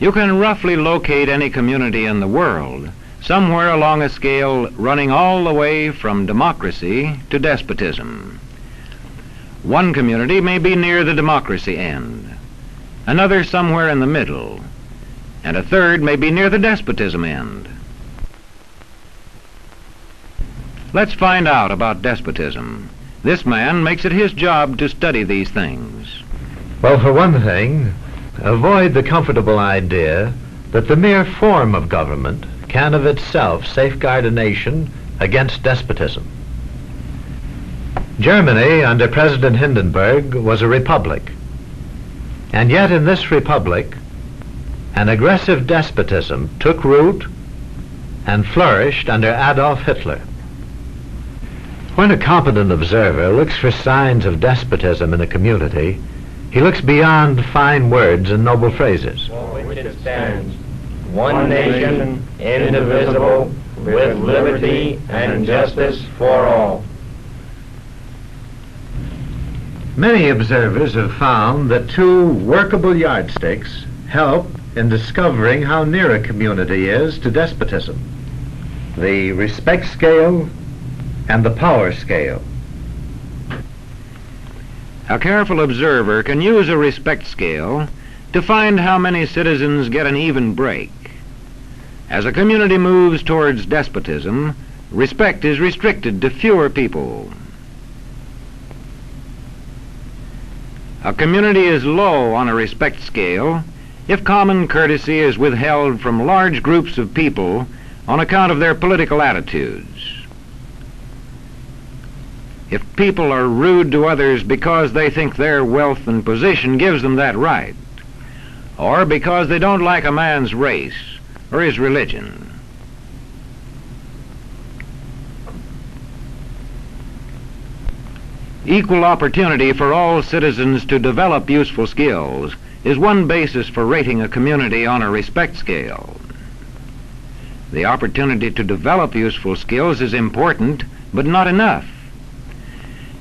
You can roughly locate any community in the world somewhere along a scale running all the way from democracy to despotism. One community may be near the democracy end, another somewhere in the middle, and a third may be near the despotism end. Let's find out about despotism. This man makes it his job to study these things. Well, for one thing, avoid the comfortable idea that the mere form of government can of itself safeguard a nation against despotism. Germany, under President Hindenburg, was a republic. And yet in this republic, an aggressive despotism took root and flourished under Adolf Hitler. When a competent observer looks for signs of despotism in a community, he looks beyond fine words and noble phrases. For which it stands, one nation, indivisible, with liberty and justice for all. Many observers have found that two workable yardsticks help in discovering how near a community is to despotism. The respect scale and the power scale. A careful observer can use a respect scale to find how many citizens get an even break. As a community moves towards despotism, respect is restricted to fewer people. A community is low on a respect scale if common courtesy is withheld from large groups of people on account of their political attitudes. If people are rude to others because they think their wealth and position gives them that right, or because they don't like a man's race or his religion. Equal opportunity for all citizens to develop useful skills is one basis for rating a community on a respect scale. The opportunity to develop useful skills is important, but not enough.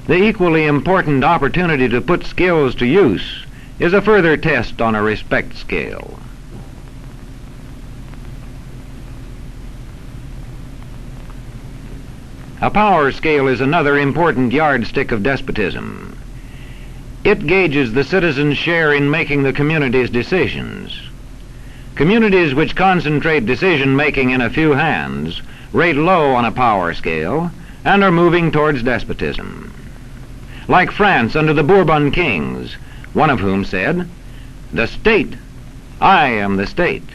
The equally important opportunity to put skills to use is a further test on a respect scale. A power scale is another important yardstick of despotism. It gauges the citizens' share in making the community's decisions. Communities which concentrate decision making in a few hands rate low on a power scale and are moving towards despotism. Like France under the Bourbon kings, one of whom said, The state, I am the state.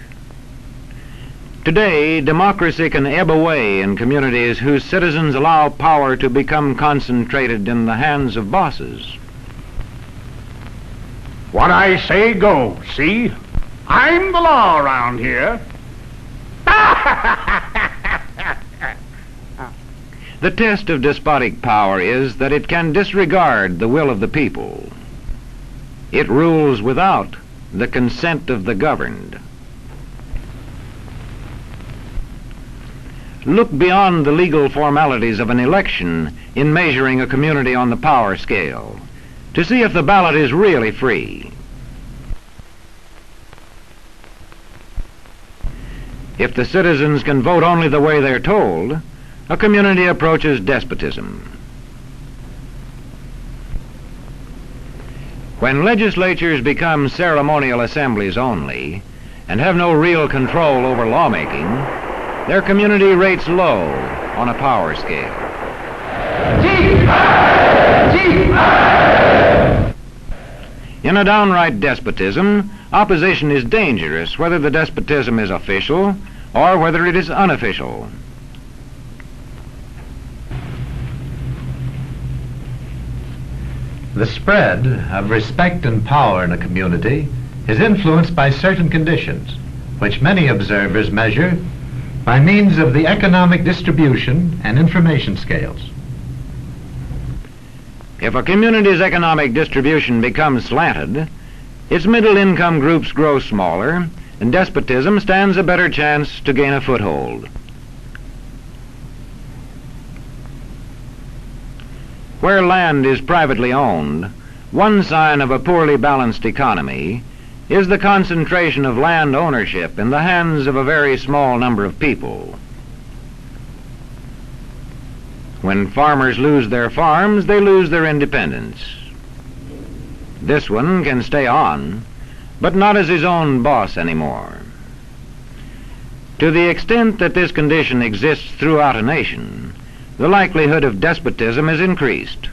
Today, democracy can ebb away in communities whose citizens allow power to become concentrated in the hands of bosses. What I say goes, see? I'm the law around here. The test of despotic power is that it can disregard the will of the people. It rules without the consent of the governed. Look beyond the legal formalities of an election in measuring a community on the power scale to see if the ballot is really free. If the citizens can vote only the way they're told, a community approaches despotism. When legislatures become ceremonial assemblies only and have no real control over lawmaking, their community rates low on a power scale. In a downright despotism, opposition is dangerous whether the despotism is official or whether it is unofficial. The spread of respect and power in a community is influenced by certain conditions, which many observers measure by means of the economic distribution and information scales. If a community's economic distribution becomes slanted, its middle income groups grow smaller, and despotism stands a better chance to gain a foothold. Where land is privately owned, one sign of a poorly balanced economy is the concentration of land ownership in the hands of a very small number of people. When farmers lose their farms, they lose their independence. This one can stay on, but not as his own boss anymore. To the extent that this condition exists throughout a nation, the likelihood of despotism is increased.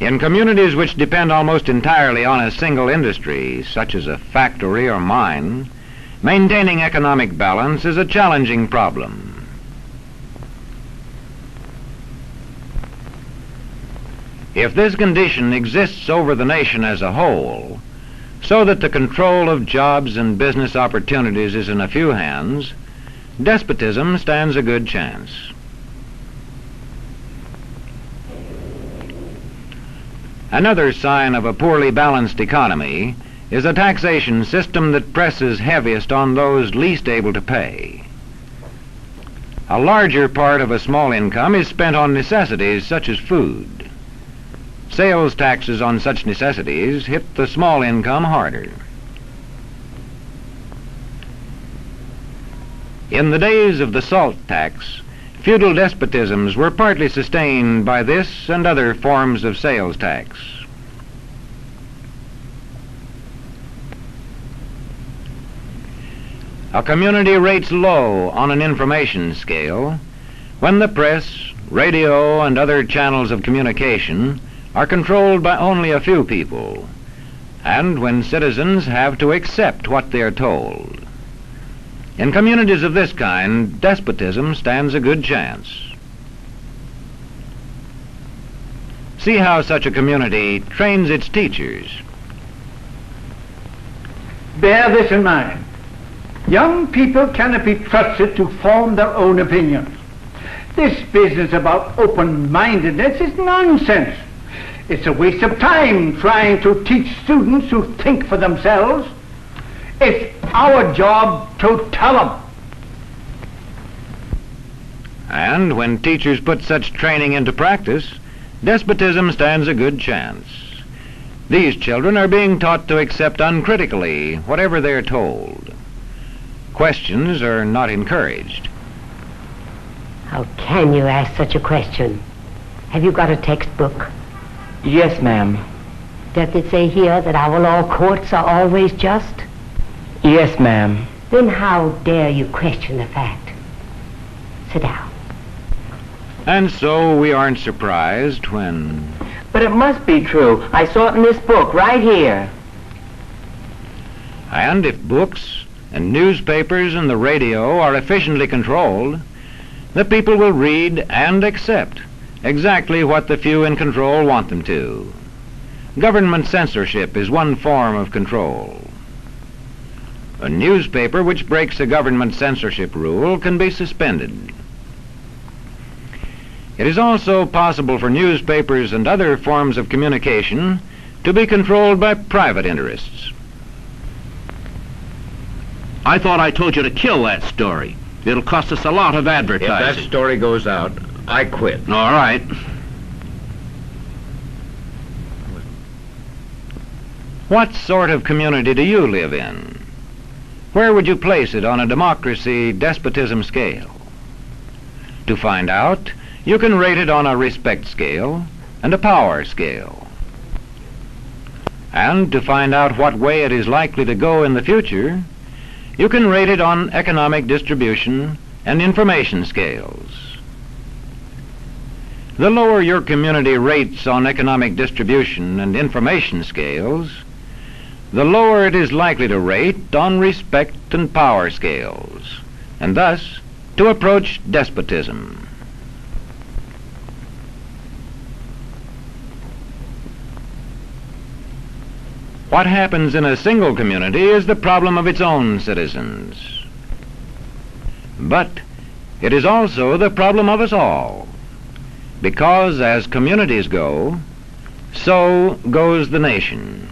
In communities which depend almost entirely on a single industry, such as a factory or mine, maintaining economic balance is a challenging problem. If this condition exists over the nation as a whole, so that the control of jobs and business opportunities is in a few hands, despotism stands a good chance. Another sign of a poorly balanced economy is a taxation system that presses heaviest on those least able to pay. A larger part of a small income is spent on necessities such as food. Sales taxes on such necessities hit the small income harder. In the days of the salt tax, feudal despotisms were partly sustained by this and other forms of sales tax. A community rates low on an information scale when the press, radio, and other channels of communication are controlled by only a few people, and when citizens have to accept what they are told. In communities of this kind, despotism stands a good chance. See how such a community trains its teachers. Bear this in mind. Young people cannot be trusted to form their own opinions. This business about open-mindedness is nonsense. It's a waste of time trying to teach students to think for themselves. It's our job to tell them. And when teachers put such training into practice, despotism stands a good chance. These children are being taught to accept uncritically whatever they're told. Questions are not encouraged. How can you ask such a question? Have you got a textbook? Yes, ma'am. Does it say here that our law courts are always just? Yes, ma'am. Then how dare you question the fact? Sit down. And so we aren't surprised when But it must be true. I saw it in this book right here. And if books and newspapers and the radio are efficiently controlled, the people will read and accept exactly what the few in control want them to. Government censorship is one form of control. A newspaper which breaks a government censorship rule can be suspended. It is also possible for newspapers and other forms of communication to be controlled by private interests. I thought I told you to kill that story. It'll cost us a lot of advertising. If that story goes out, I quit. All right. What sort of community do you live in? Where would you place it on a democracy despotism scale? To find out, you can rate it on a respect scale and a power scale. And to find out what way it is likely to go in the future, you can rate it on economic distribution and information scales. The lower your community rates on economic distribution and information scales, the lower it is likely to rate on respect and power scales, and thus to approach despotism. What happens in a single community is the problem of its own citizens. But it is also the problem of us all, because as communities go, so goes the nation.